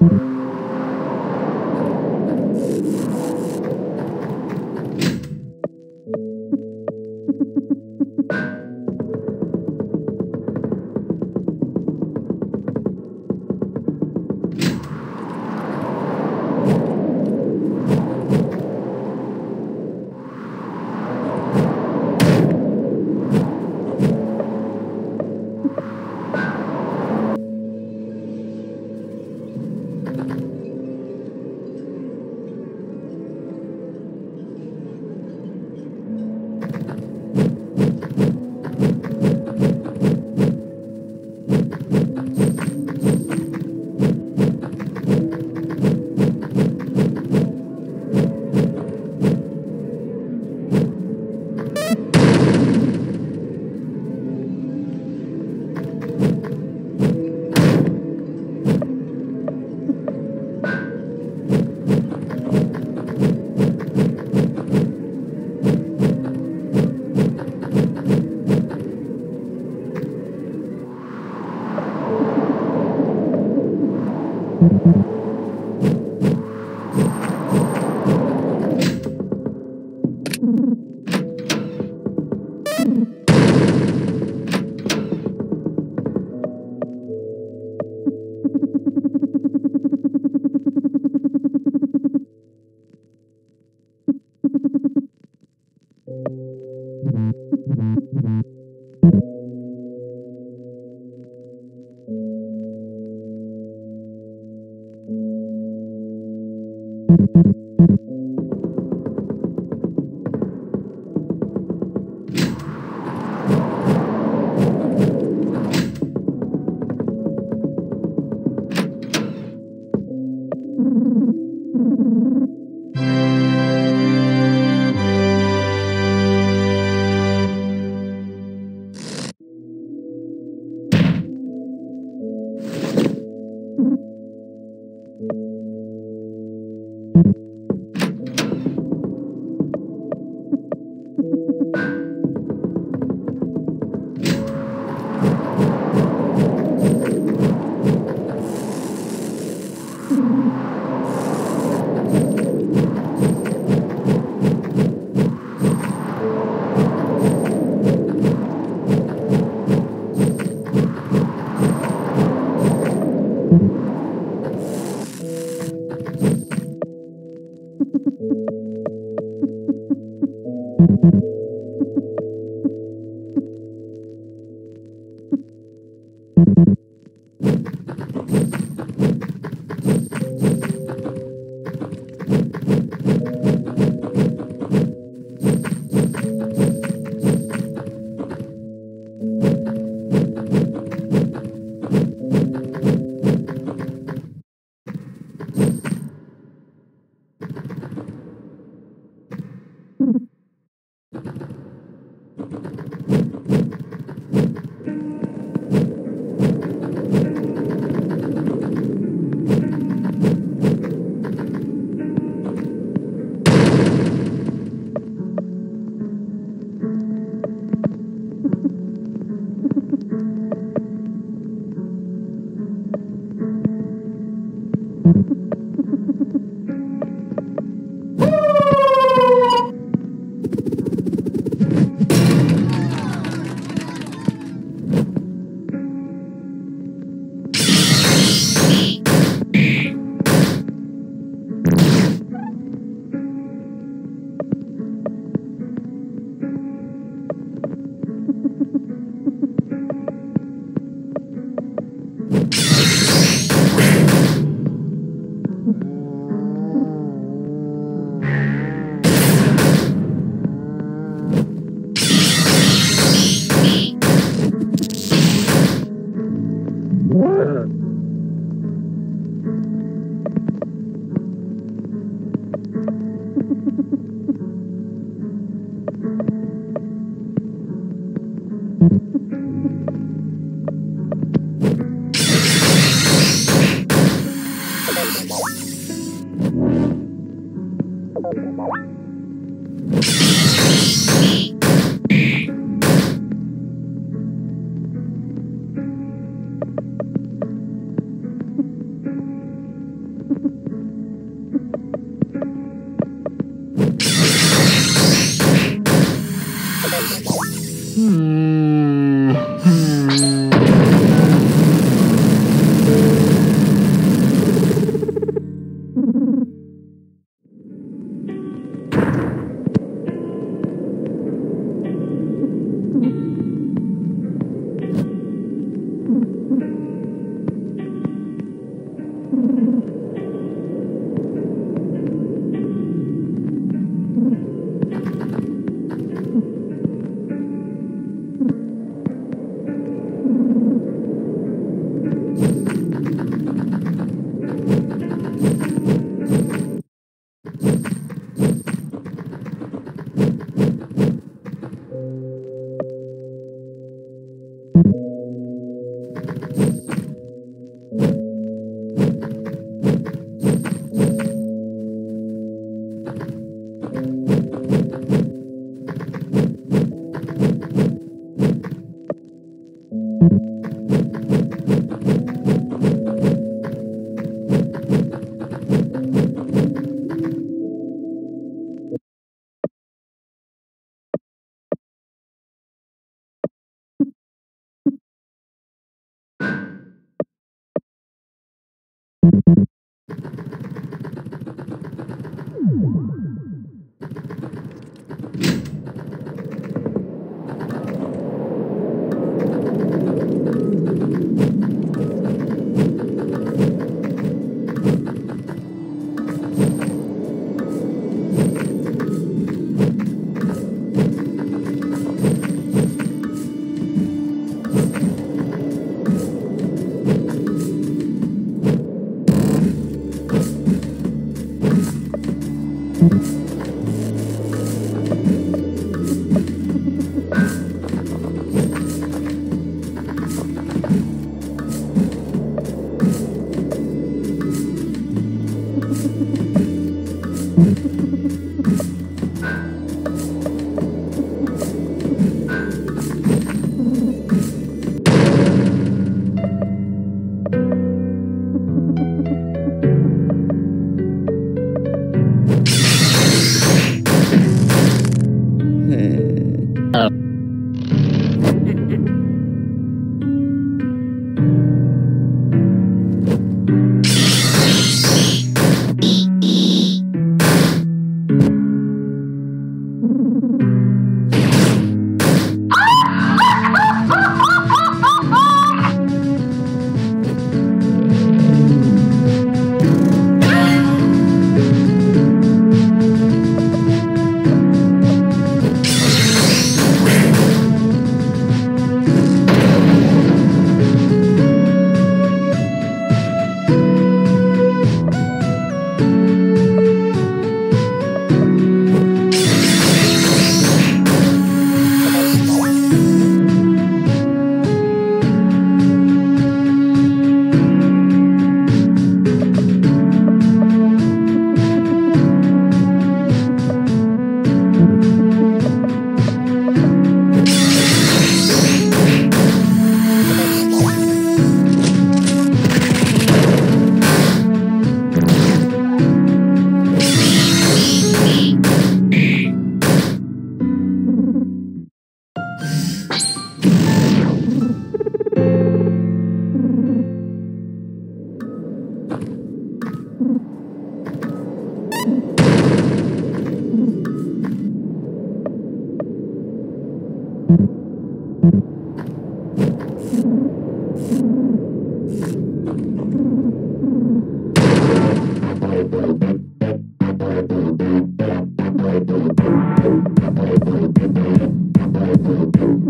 Mm-hmm. Mm-hmm. Thank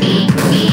beat, beat.